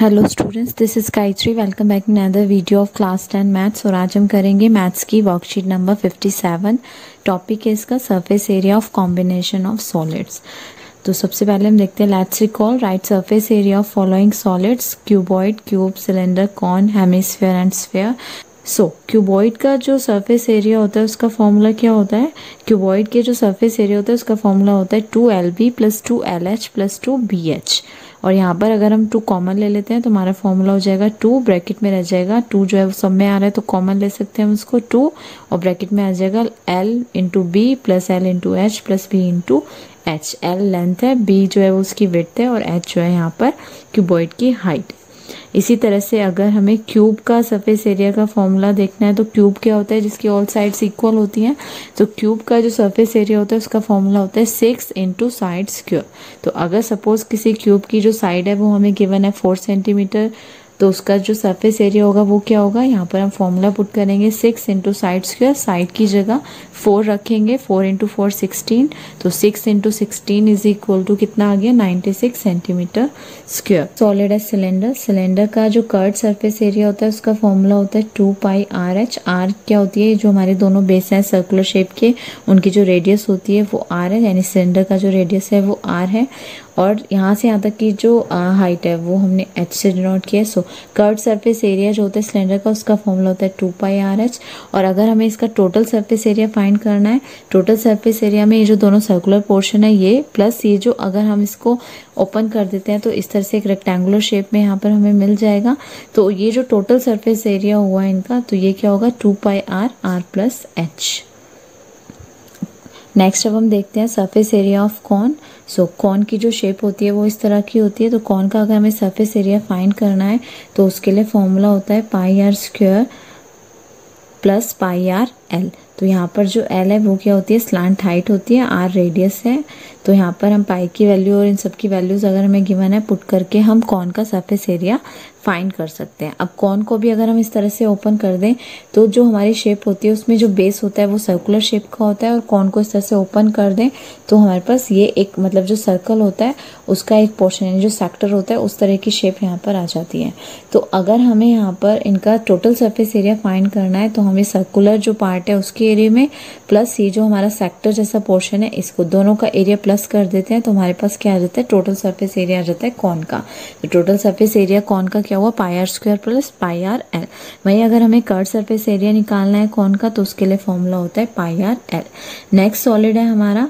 Hello students this is Gayatri welcome back in other video of class ten maths और आज हम करेंगे maths की वर्कशीट नंबर 57 टॉपिक है इसका surface area of combination of solids तो सबसे पहले हम देखते हैं let's recall right surface area of following solids cuboid cube cylinder cone hemisphere and sphere so cuboid का जो सरफेस एरिया होता है, उसका फॉर्मूला क्या होता है? क्यूबॉइड के जो सरफेस एरिया होता है, उसका फॉर्मूला होता है two l b plus two l h plus two b h और यहाँ पर अगर हम टू कॉमन ले लेते हैं तो हमारा फॉर्मूला हो जाएगा टू ब्रैकेट में रह जाएगा। टू जो है वो सब में आ रहा है तो कॉमन ले सकते हैं हम उसको टू और ब्रैकेट में आ जाएगा l into b plus l into h plus b into h l length है बी जो है वो उसकी विथ है और एच जो है यहाँ पर क्यूबॉइड की हाइट इसी तरह से अगर हमें क्यूब का सरफेस एरिया का फॉर्मूला देखना है तो क्यूब क्या होता है, जिसकी ऑल साइड्स इक्वल होती हैं तो क्यूब का जो सरफेस एरिया होता है, उसका फॉर्मूला होता है सिक्स इंटू साइड स्क्योर तो अगर सपोज़ किसी क्यूब की जो साइड है, वो हमें गिवन है फोर सेंटीमीटर तो उसका जो सरफेस एरिया होगा वो क्या होगा? यहाँ पर हम फॉर्मूला पुट करेंगे six into side square side की जगह फोर रखेंगे फोर इंटू फोर सिक्सटीन तो six into sixteen is equal to कितना आ गया? Ninety six centimetre square solid है सिलेंडर सिलेंडर का जो कर्ड सरफेस एरिया होता है, उसका फॉर्मूला होता है two pi r h r क्या होती है? जो हमारे दोनों बेस हैं सर्कुलर शेप के, उनकी जो रेडियस होती है वो आर है, यानी सिलेंडर का जो रेडियस है वो आर है. और यहाँ से यहाँ तक की जो हाइट है, वो हमने एच से डिनोट किया है। सो कर्ड सरफेस एरिया जो होता है सिलेंडर का, उसका फॉर्मूला होता है टू पाई आर एच और अगर हमें इसका टोटल सरफेस एरिया फाइंड करना है टोटल सरफेस एरिया में ये जो दोनों सर्कुलर पोर्शन है, ये प्लस ये जो अगर हम इसको ओपन कर देते हैं तो इस तरह से एक रेक्टेंगुलर शेप में यहाँ पर हमें मिल जाएगा। तो ये जो टोटल सर्फेस एरिया हुआ है इनका तो ये क्या होगा? Two pi r r plus h next अब हम देखते हैं surface area of cone so cone की जो शेप होती है वो इस तरह की होती है। तो कॉन का अगर हमें सरफेस एरिया फाइंड करना है तो उसके लिए फॉर्मूला होता है pi r square plus pi r l तो यहाँ पर जो एल है वो क्या होती है? स्लांट हाइट होती है आर रेडियस है। तो यहाँ पर हम पाई की वैल्यू और इन सब की वैल्यूज़ अगर हमें गिवन है पुट करके हम कौन का सरफेस एरिया फाइंड कर सकते हैं। अब कौन को भी अगर हम इस तरह से ओपन कर दें तो जो हमारी शेप होती है, उसमें जो बेस होता है, वो सर्कुलर शेप का होता है और कौन को इस तरह से ओपन कर दें तो हमारे पास ये एक मतलब जो सर्कल होता है, उसका एक पोर्शन यानी जो सेक्टर होता है, उस तरह की शेप यहाँ पर आ जाती है। तो अगर हमें यहाँ पर इनका टोटल सर्फेस एरिया फाइंड करना है तो हमें सर्कुलर जो पार्ट है, उसके एरिया में प्लस ये जो हमारा सेक्टर जैसा पोर्शन है, इसको दोनों का एरिया प्लस कर देते हैं तो हमारे पास क्या आ जाता है? टोटल सर्फेस एरिया आ जाता है कौन का? तो टोटल सर्फेस एरिया कौन का क्या हुआ? Pi r square plus pi r l वही अगर हमें कर्ड सरफेस एरिया निकालना है कौन का तो उसके लिए फॉर्मूला होता है pi r l next solid है हमारा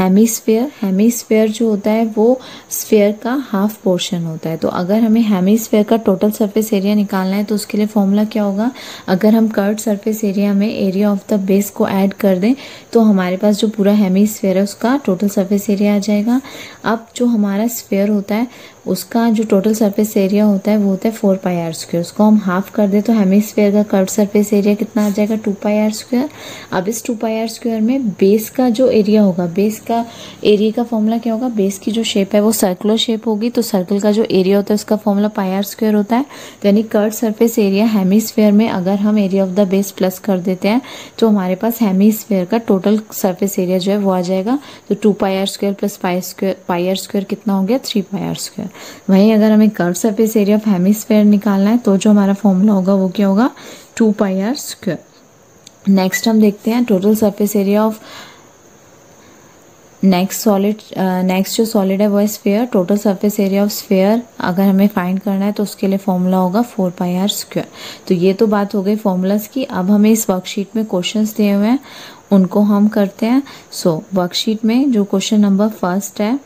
हेमीस्फेयर हेमीस्फेयर जो होता है, वो स्फेयर का हाफ़ पोर्शन होता है। तो अगर हमें हेमीस्फेयर का टोटल सरफेस एरिया निकालना है तो उसके लिए फॉर्मूला क्या होगा? अगर हम कर्ड सरफेस एरिया में एरिया ऑफ़ द बेस को ऐड कर दें तो हमारे पास जो पूरा हेमीस्फेयर है, उसका टोटल सर्फेस एरिया आ जाएगा। अब जो हमारा स्फेयर होता है उसका जो टोटल सरफेस एरिया होता है, वो होता है फोर पाई आर स्क्वेयर उसको हम हाफ़ कर दे तो हेमी हेमिस्फेयर का कर्व सरफेस एरिया कितना आ जाएगा? टू पाई आर स्क्वेयर अब इस टू पाई आर स्क्वेयर में बेस का जो एरिया होगा बेस का एरिया का फॉर्मूला क्या होगा? बेस की जो शेप है, वो सर्कुलर शेप होगी. तो सर्कल का जो एरिया होता है, उसका फॉर्मूला पाई आर स्क्वेयर होता है. तो यानी कर्व सर्फेस एरिया हेमिस्फेयर में अगर हम area of the base plus कर देते हैं तो हमारे पास हेमिस्फेयर का टोटल सर्फेस एरिया जो है, वो आ जाएगा. तो two pi r square plus pi square pi r square कितना हो गया? थ्री पाई आर स्क्वेयर वहीं अगर हमें curve surface area of hemisphere निकालना है तो जो हमारा फॉर्मूला होगा वो क्या होगा? Two pi r square next हम देखते हैं total surface area of next solid next जो सॉलिड है वो है sphere total surface area of sphere अगर हमें फाइंड करना है तो उसके लिए फॉर्मूला होगा फोर पाई आर स्क्वेयर तो ये तो बात हो गई फॉर्मूलाज की. अब हमें इस वर्कशीट में क्वेश्चंस दिए हुए हैं उनको हम करते हैं. सो so, वर्कशीट में जो क्वेश्चन नंबर फ़र्स्ट है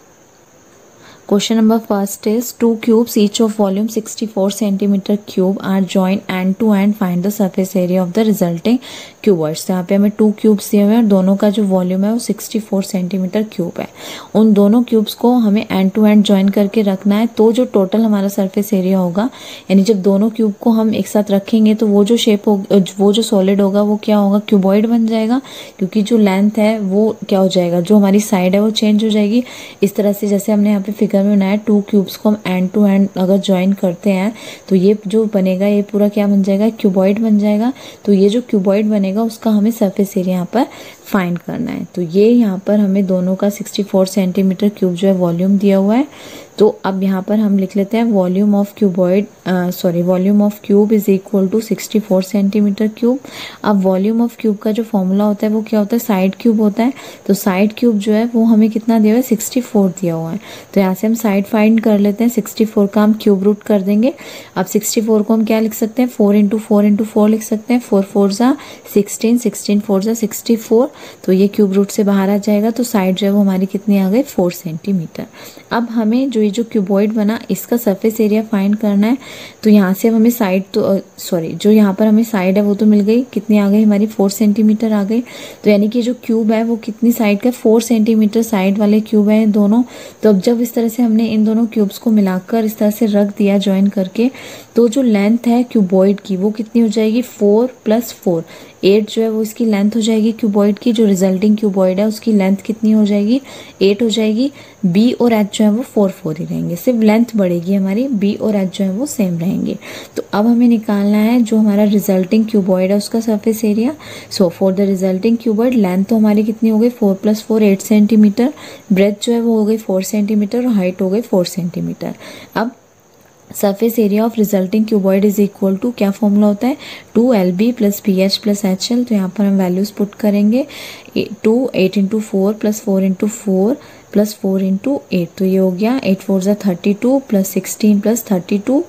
Question number first is two cubes each of volume 64 centimeter cube are joined end to end find the surface area of the resulting cuboid यहाँ पे हमें टू क्यूब्स दिए हुए हैं और दोनों का जो वॉल्यूम है वो 64 सेंटीमीटर क्यूब है। उन दोनों क्यूब्स को हमें एंड टू एंड ज्वाइन करके रखना है तो जो टोटल हमारा सरफेस एरिया होगा, यानी जब दोनों क्यूब को हम एक साथ रखेंगे तो वो जो शेप हो, वो जो सॉलिड होगा, वो क्या होगा? क्यूबॉइड बन जाएगा, क्योंकि जो लेंथ है, वो क्या हो जाएगा? जो हमारी साइड है, वो चेंज हो जाएगी। इस तरह से जैसे हमने यहाँ पे फिगर में बनाया टू क्यूब्स को हम एंड टू एंड अगर ज्वाइन करते हैं तो ये जो बनेगा, ये पूरा क्या बन जाएगा? क्यूबॉइड बन जाएगा। तो ये जो क्यूबॉइड बनेगा उसका हमें सरफेस एरिया यहाँ पर फाइंड करना है। तो ये यहाँ पर हमें दोनों का 64 सेंटीमीटर क्यूब जो है वॉल्यूम दिया हुआ है। तो अब यहाँ पर हम लिख लेते हैं volume of cuboid sorry volume of cube is equal to 64 centimetre cube. अब वॉल्यूम ऑफ़ क्यूब का जो फॉर्मूला होता है वो क्या होता है? साइड क्यूब होता है। तो साइड क्यूब जो है वो हमें कितना दिया हुआ है? 64 दिया हुआ है। तो यहाँ से हम साइड फाइंड कर लेते हैं। 64 का हम क्यूब रूट कर देंगे। अब 64 को हम क्या लिख सकते हैं? Four into four into four लिख सकते हैं। फोर फोर ज़ा सिक्सटीन सिक्सटीन फोर ज़ा सिक्सटी फोर। तो ये क्यूब रूट से बाहर आ जाएगा। तो साइड जो है वो हमारी कितनी आ गई? Four centimetre. अब हमें जो ये जो क्यूबॉइड बना, इसका सरफेस एरिया फाइंड करना है। तो यहाँ से अब हमें साइड तो सॉरी जो यहाँ पर हमें साइड है, वो तो मिल गई। कितनी आ गई? हमारी फोर सेंटीमीटर आ गई। तो यानी कि जो क्यूब है, वो कितनी साइड का फोर सेंटीमीटर साइड वाले क्यूब है दोनों। तो अब जब इस तरह से हमने इन दोनों क्यूब्स को मिलाकर इस तरह से रख दिया ज्वाइन करके तो जो लेंथ है क्यूबॉइड की, वो कितनी हो जाएगी? फोर प्लस फोर एट जो है वो इसकी लेंथ हो जाएगी क्यूबॉइड की, जो रिजल्टिंग क्यूबॉइड है, उसकी लेंथ कितनी हो जाएगी? एट हो जाएगी। बी और एच जो है वो फोर फोर ही रहेंगे। सिर्फ़ लेंथ बढ़ेगी हमारी। बी और एच जो है वो सेम रहेंगे। तो अब हमें निकालना है जो हमारा रिजल्टिंग क्यूबॉइड है उसका surface area so for the resulting cuboid length तो हमारी कितनी हो गई? Four plus four eight centimetre breadth जो है वो हो गई फोर सेंटीमीटर और हाइट हो गई फोर सेंटीमीटर अब surface area of resulting cuboid is equal to क्या फॉर्मूला होता है? Two l b plus b h plus h l तो यहाँ पर हम वैल्यूज़ पुट करेंगे। Two, eight into four plus four into four plus four into eight. तो ये हो गया, एट फोर ज़ा thirty two plus sixteen plus thirty two.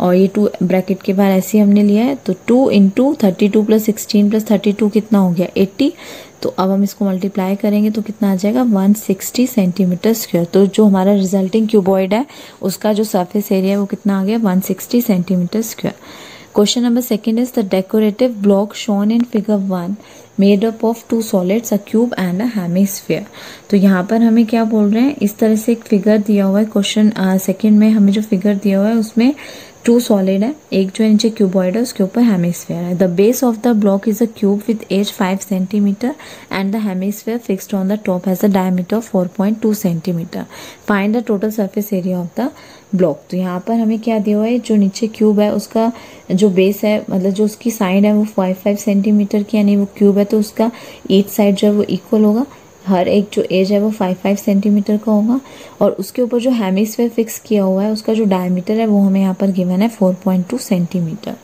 और ये टू ब्रैकेट के बाद ऐसे ही हमने लिया है। तो two into thirty two plus sixteen plus thirty two कितना हो गया? एट्टी। तो अब हम इसको मल्टीप्लाई करेंगे तो कितना आ जाएगा? 160 सेंटीमीटर स्क्वायर तो जो हमारा रिजल्टिंग क्यूबॉइड है, उसका जो सरफेस एरिया है, वो कितना आ गया? 160 centimetre square question number second is the decorative block shown in figure one made up of two solids a cube and a hemisphere तो यहाँ पर हमें क्या बोल रहे हैं? इस तरह से एक फिगर दिया हुआ है क्वेश्चन सेकंड में हमें जो फिगर दिया हुआ है, उसमें टू सॉलिड है। एक जो नीचे क्यूबॉइड है, उसके ऊपर हेमिस्फेयर है। The base of the block is a cube with edge five centimetre and the hemisphere fixed on the top has a diameter four point two centimetre find the total surface area of the block तो यहाँ पर हमें क्या दिया हुआ है? जो नीचे क्यूब है, उसका जो बेस है मतलब जो उसकी साइड है, वो फाइव फाइव सेंटीमीटर की, यानी वो क्यूब है तो उसका एक साइड जो है, वो इक्वल होगा। हर एक जो एज है, वो फाइव फाइव सेंटीमीटर का होगा। और उसके ऊपर जो हेमिस्फेयर फिक्स किया हुआ है, उसका जो डायमीटर है, वो हमें यहाँ पर गिवन है फोर पॉइंट टू सेंटीमीटर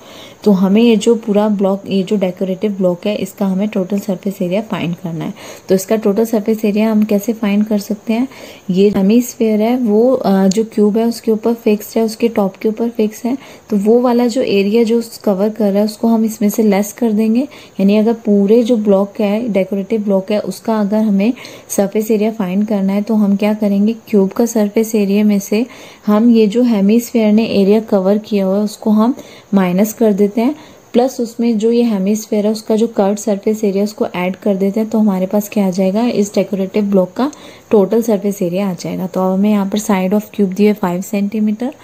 तो हमें ये जो पूरा ब्लॉक, ये जो डेकोरेटिव ब्लॉक है, इसका हमें टोटल सरफेस एरिया फाइंड करना है। तो इसका टोटल सरफेस एरिया हम कैसे फाइंड कर सकते हैं? ये हेमिस्फेयर है, वो जो क्यूब है, उसके ऊपर फिक्स है, उसके टॉप के ऊपर फिक्स है। तो वो वाला जो एरिया जो कवर कर रहा है, उसको हम इसमें से लेस कर देंगे। यानी अगर पूरे जो ब्लॉक है डेकोरेटिव ब्लॉक है, उसका अगर हमें सरफेस एरिया फाइंड करना है तो हम क्या करेंगे? क्यूब का सरफेस एरिया में से हम ये जो हेमिस्फेयर ने एरिया कवर किया हुआ है, उसको हम माइनस कर देते हैं। प्लस उसमें जो ये हेमिस्फेयर है, उसका जो कर्ड सरफेस एरिया उसको ऐड कर देते हैं तो हमारे पास क्या आ जाएगा? इस डेकोरेटिव ब्लॉक का टोटल सरफेस एरिया आ जाएगा। तो अब हमें यहाँ पर साइड ऑफ़ क्यूब दिए फाइव सेंटीमीटर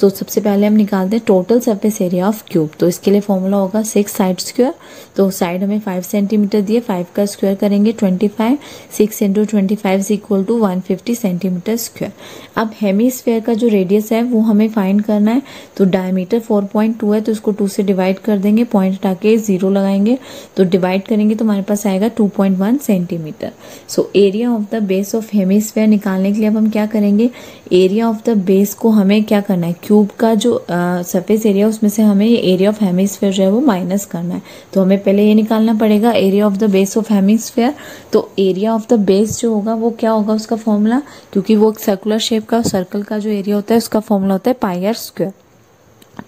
तो सबसे पहले हम निकालते हैं total surface area of cube तो इसके लिए फॉर्मूला होगा सिक्स साइड स्क्वायर तो साइड हमें फाइव सेंटीमीटर दिए फाइव का स्क्वायर करेंगे twenty five six into twenty five is equal to one fifty centimetre square अब हेमी स्क्वेयर का जो रेडियस है, वो हमें फाइंड करना है. तो डायमीटर फोर पॉइंट टू है तो इसको टू से डिवाइड कर देंगे. पॉइंट हटा के ज़ीरो लगाएँगे. तो डिवाइड करेंगे तो हमारे पास आएगा two point one centimetre so area of the base of hemisphere निकालने के लिए अब हम क्या करेंगे? एरिया ऑफ़ द बेस को हमें क्या करना है? क्यूब का जो सरफेस एरिया उसमें से हमें ये एरिया ऑफ़ हेमिस्फेयर जो है वो माइनस करना है। तो हमें पहले ये निकालना पड़ेगा area of the base of hemisphere तो एरिया ऑफ़ द बेस जो होगा, वो क्या होगा उसका फॉर्मूला क्योंकि वो एक सर्कुलर शेप का सर्कल का जो एरिया होता है, उसका फॉर्मूला होता है पाई आर स्क्वायर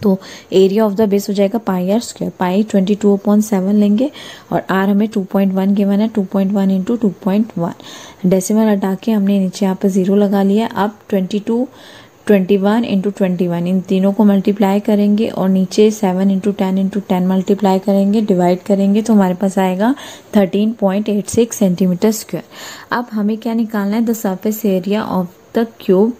तो एरिया ऑफ़ द बेस हो जाएगा pi r square pi twenty two upon seven लेंगे, और आर हमें टू पॉइंट वन के गिवन है two point one into two point one decimal हटा के हमने नीचे यहाँ पर ज़ीरो लगा लिया। अब twenty two twenty one into twenty one इन तीनों को मल्टीप्लाई करेंगे और नीचे seven into ten into ten multiply करेंगे डिवाइड करेंगे तो हमारे पास आएगा thirteen point eight six centimetre square अब हमें क्या निकालना है? The surface area of the cube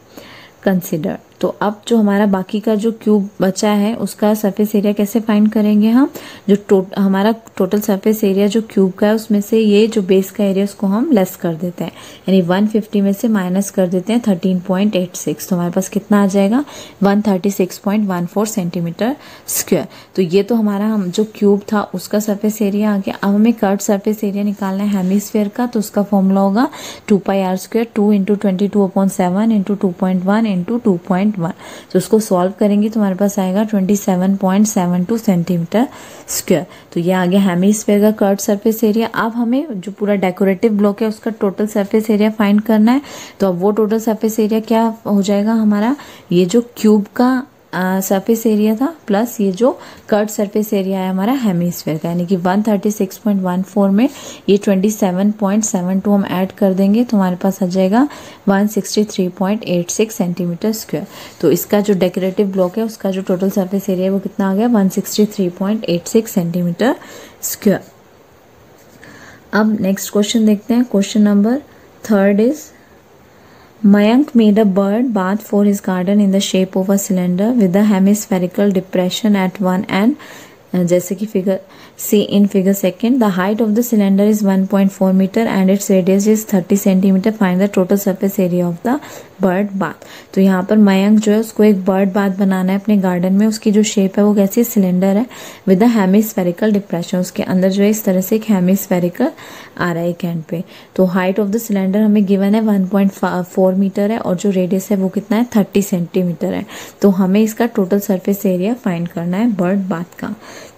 consider तो अब जो हमारा बाकी का जो क्यूब बचा है, उसका सरफेस एरिया कैसे फाइंड करेंगे हम? जो टोट हमारा टोटल सरफेस एरिया जो क्यूब का है, उसमें से ये जो बेस का एरिया उसको हम लेस कर देते हैं। यानी 150 में से माइनस कर देते हैं 13.86 तो हमारे पास कितना आ जाएगा? 136.14 सेंटीमीटर स्क्वायर तो ये तो हमारा हम जो क्यूब था, उसका सरफेस एरिया आ गया। अब हमें कर्ट सरफेस एरिया निकालना है हेमिस्फेयर का तो उसका फॉर्मूला होगा two pi r square two into twenty two upon seven into two point one into two point one तो उसको सॉल्व करेंगे तो हमारे पास आएगा twenty seven point seven two centimetre square तो ये आ गया हेमिस्फेयर का कर्ट सरफेस एरिया अब हमें जो पूरा डेकोरेटिव ब्लॉक है, उसका टोटल सर्फेस एरिया फाइंड करना है. तो अब वो टोटल सर्फेस एरिया क्या हो जाएगा हमारा? ये जो क्यूब का सरफेस एरिया था प्लस ये जो कर्ट सरफेस एरिया है हमारा हेमिस्फेयर का, यानी कि 136.14 में ये 27.72 हम ऐड कर देंगे तो हमारे पास आ जाएगा 163.86 सेंटीमीटर स्क्वायर तो इसका जो डेकोरेटिव ब्लॉक है, उसका जो टोटल सरफेस एरिया है, वो कितना आ गया? 163.86 सेंटीमीटर स्क्वायर अब नेक्स्ट क्वेश्चन देखते हैं. Question number third is Mayank made a bird bath for his garden in the shape of a cylinder with a hemispherical depression at one end जैसे कि figure see in figure second the height of the cylinder is 1.4 metre and its radius is 30 centimetre find the total surface area of the bird bath. तो यहाँ पर मयंक जो है, उसको एक bird bath बनाना है अपने गार्डन में। उसकी जो शेप है, वो कैसी सिलेंडर है विद द हेमिस्फेरिकल डिप्रेशन उसके अंदर जो है, इस तरह से एक हेमिस्फेरिकल आ रहा है एक एंड पे। तो हाइट ऑफ़ द सिलेंडर हमें गिवन है 1.4 मीटर है, और जो रेडियस है, वो कितना है? 30 सेंटीमीटर है। तो हमें इसका टोटल सरफेस एरिया फाइंड करना है बर्ड बाथ का।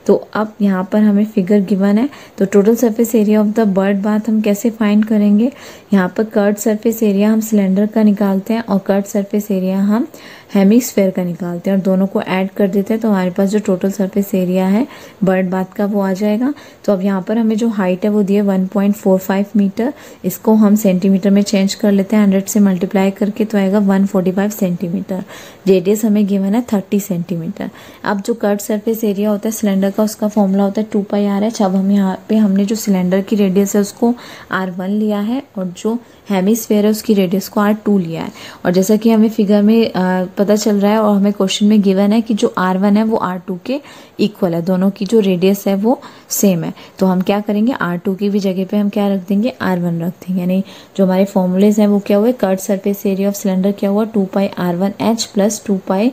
तो अब यहाँ पर हमें फिगर गिवन है। तो total surface area of the bird bath हम कैसे फाइंड करेंगे? यहाँ पर कर्ट सरफेस एरिया हम सिलेंडर का निकालते हैं और कर्ट सरफेस एरिया हम हेमिस्फेयर का निकालते हैं और दोनों को ऐड कर देते हैं तो हमारे पास जो टोटल सरफेस एरिया है बर्ड बाथ का वो आ जाएगा। तो अब यहाँ पर हमें जो हाइट है वो दी दिए 1.45 मीटर इसको हम सेंटीमीटर में चेंज कर लेते हैं हंड्रेड से मल्टीप्लाई करके तो आएगा 145 सेंटीमीटर रेडियस हमें गिवन है 30 सेंटीमीटर अब जो कट सरफेस एरिया होता है सिलेंडर का उसका फॉर्मूला होता है टू पाई आर एच अब हम यहाँ पे हमने जो सिलेंडर की रेडियस है, उसको आर वन लिया है और जो हेमिस्फेयर है, उसकी रेडियस को आर टू लिया है। और जैसा कि हमें फिगर में पता चल रहा है और हमें क्वेश्चन में गिवन है कि जो आर वन है वो आर टू के इक्वल है। दोनों की जो रेडियस है वो सेम है। तो हम क्या करेंगे? आर टू की भी जगह पे हम क्या रख देंगे? आर वन रख देंगे। यानी जो हमारे फॉर्मूलेज हैं वो क्या हुए? Curved surface area of cylinder क्या हुआ? Two pi r one h plus two pi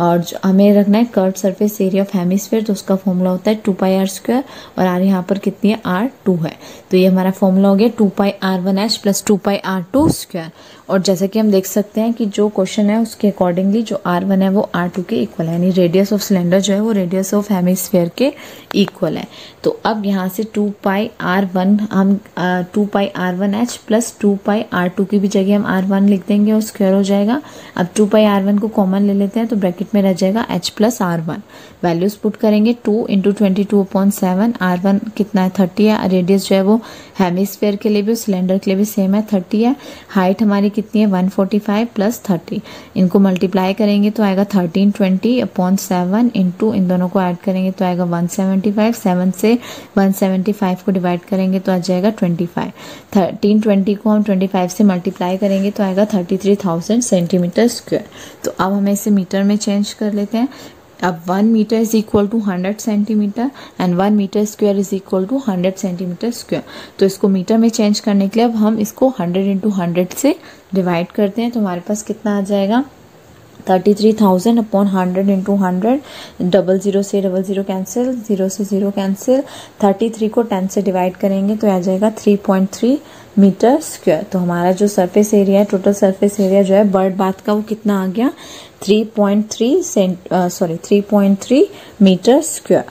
और जो हमें रखना है curved surface area of hemisphere तो उसका फॉर्मूला होता है टू पाई आर स्क्वायर और आर यहाँ पर कितनी है? आर टू है। तो ये हमारा फॉर्मूला हो गया two pi r one h plus two pi r two square और जैसे कि हम देख सकते हैं कि जो क्वेश्चन है उसके अकॉर्डिंगली जो आर वन है वो आर टू के इक्वल है। यानी रेडियस ऑफ़ सिलेंडर जो है वो रेडियस ऑफ़ हेमिस्फेयर के इक्वल है। तो अब यहाँ से टू पाई आर वन हम two pi r one h plus two pi r two की भी जगह हम आर वन लिख देंगे और स्क्वायर हो जाएगा। अब टू पाई आर वन को कॉमन ले लेते हैं तो ब्रैकेट में रह जाएगा h plus r one values put करेंगे two into twenty two upon seven r one कितना है? थर्टी है। रेडियस जो है वो हेमिस्फेयर के लिए भी, सिलेंडर के लिए भी सेम है थर्टी है। हाइट हमारी कितनी है? One forty five plus thirty इनको मल्टीप्लाई करेंगे तो आएगा thirteen twenty upon seven into इन दोनों को ऐड करेंगे तो आएगा वन सेवेंटी फाइव सेवन से वन सेवेंटी फाइव को डिवाइड करेंगे तो आ जाएगा ट्वेंटी फाइव थर्टीन ट्वेंटी को हम ट्वेंटी फाइव से मल्टीप्लाई करेंगे तो आएगा thirty three thousand centimetre square तो अब हमें इसे मीटर में चेंज कर लेते हैं। अब one metre is equal to hundred centimetre and one metre square is equal to hundred centimetre square तो इसको मीटर में चेंज करने के लिए अब हम इसको हंड्रेड इंटू हंड्रेड से डिवाइड करते हैं। तो हमारे पास कितना आ जाएगा? Thirty three thousand upon hundred into hundred double zero से डबल ज़ीरो कैंसिल ज़ीरो से ज़ीरो कैंसिल थर्टी थ्री को टेन से डिवाइड करेंगे तो आ जाएगा three point three metre square तो हमारा जो सरफेस एरिया है टोटल सरफेस एरिया जो है बर्ड बाथ का वो कितना आ गया? Three point three cent sorry three point three metre square